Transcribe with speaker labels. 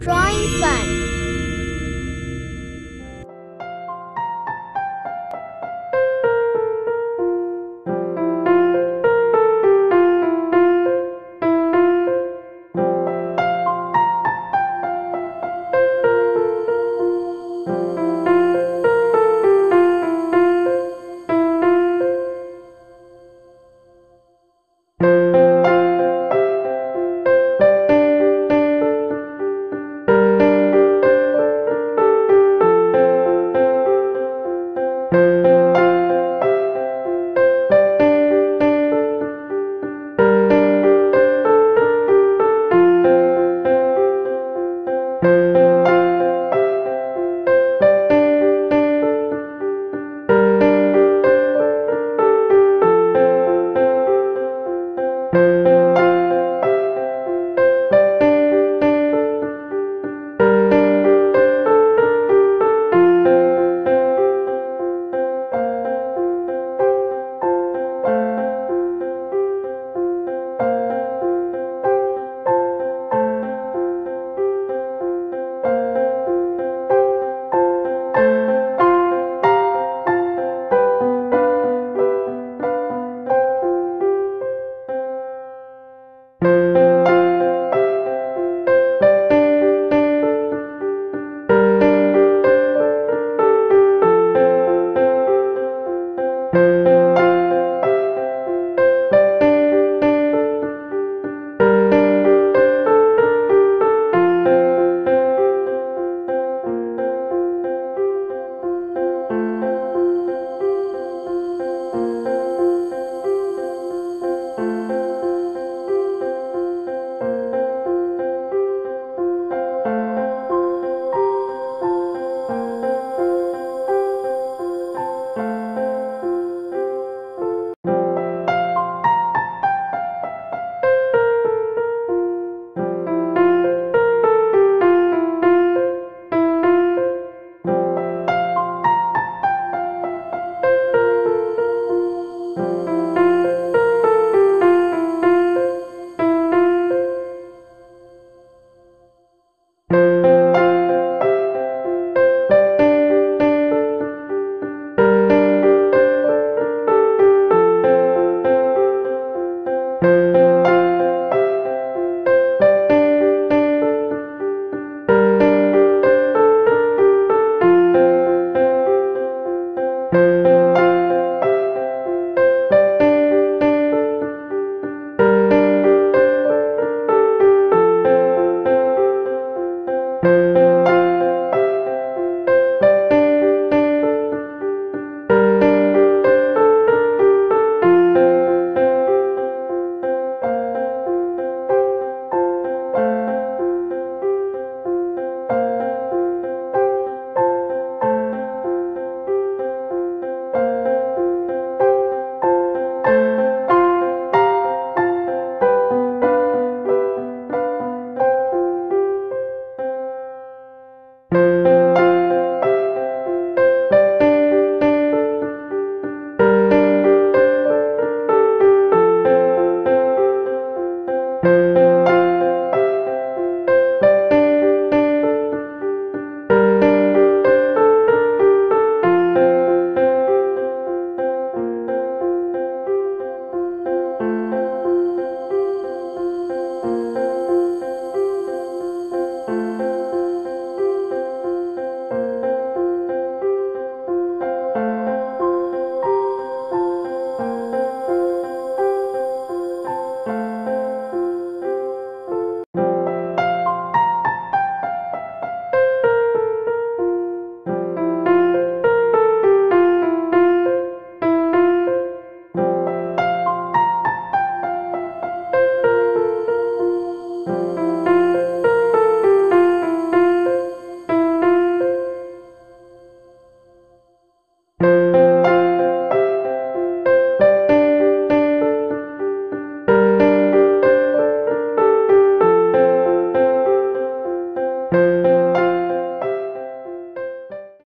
Speaker 1: Drawing fun.
Speaker 2: Thank